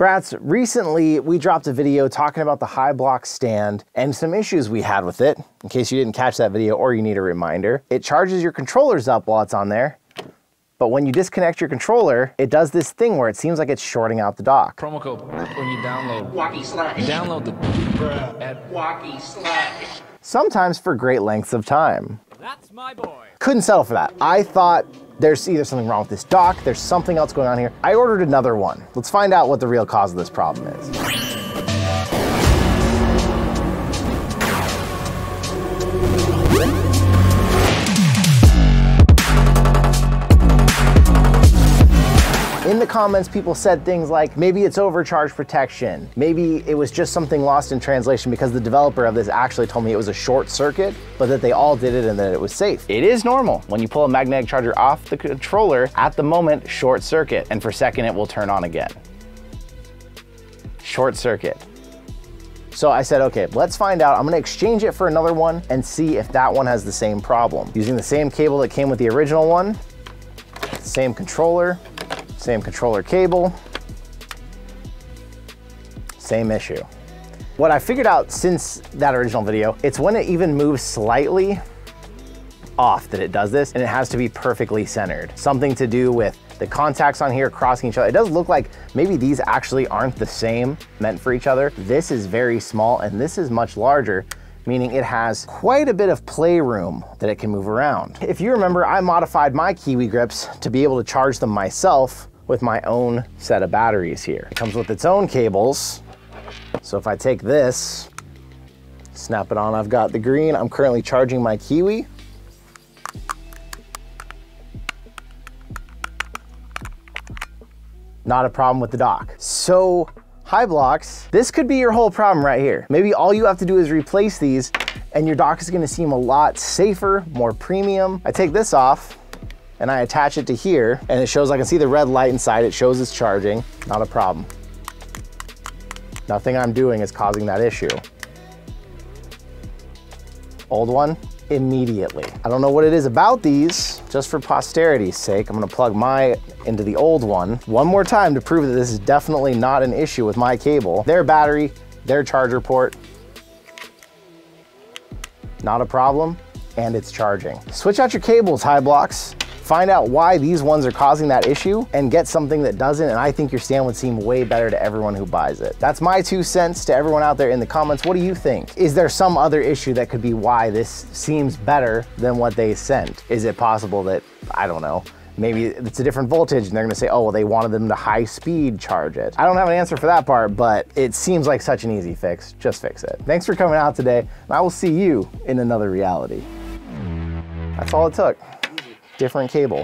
Brats, recently we dropped a video talking about the high block stand and some issues we had with it. In case you didn't catch that video or you need a reminder, it charges your controllers up while it's on there. But when you disconnect your controller, it does this thing where it seems like it's shorting out the dock. Promo code when you download. Wacky slash. Download the At Wacky slash. Sometimes for great lengths of time. That's my boy. Couldn't settle for that. I thought there's either something wrong with this dock, there's something else going on here. I ordered another one. Let's find out what the real cause of this problem is. In the comments, people said things like, maybe it's overcharge protection. Maybe it was just something lost in translation because the developer of this actually told me it was a short circuit, but that they all did it and that it was safe. It is normal. When you pull a magnetic charger off the controller, at the moment, short circuit, and for a second it will turn on again. Short circuit. So I said, okay, let's find out. I'm gonna exchange it for another one and see if that one has the same problem. Using the same cable that came with the original one, same controller, same controller cable, same issue. What I figured out since that original video, it's when it even moves slightly off that it does this, and it has to be perfectly centered. Something to do with the contacts on here crossing each other. It does look like maybe these actually aren't the same meant for each other. This is very small and this is much larger, meaning it has quite a bit of playroom that it can move around. If you remember, I modified my Kiwi grips to be able to charge them myself with my own set of batteries here. It comes with its own cables. So if I take this, snap it on, I've got the green. I'm currently charging my Kiwi. Not a problem with the dock. So HiBloks, this could be your whole problem right here. Maybe all you have to do is replace these and your dock is gonna seem a lot safer, more premium. I take this off and I attach it to here and it shows, I can see the red light inside, it shows it's charging, not a problem. Nothing I'm doing is causing that issue. Old one, immediately. I don't know what it is about these, just for posterity's sake, I'm gonna plug my into the old one one more time to prove that this is definitely not an issue with my cable. Their battery, their charger port, not a problem, and it's charging. Switch out your cables, HiBloks. Find out why these ones are causing that issue and get something that doesn't, and I think your stand would seem way better to everyone who buys it. That's my two cents to everyone out there in the comments. What do you think? Is there some other issue that could be why this seems better than what they sent? Is it possible that, I don't know, maybe it's a different voltage and they're gonna say, oh, well, they wanted them to high speed charge it. I don't have an answer for that part, but it seems like such an easy fix. Just fix it. Thanks for coming out today, and I will see you in another reality. That's all it took. Different cable.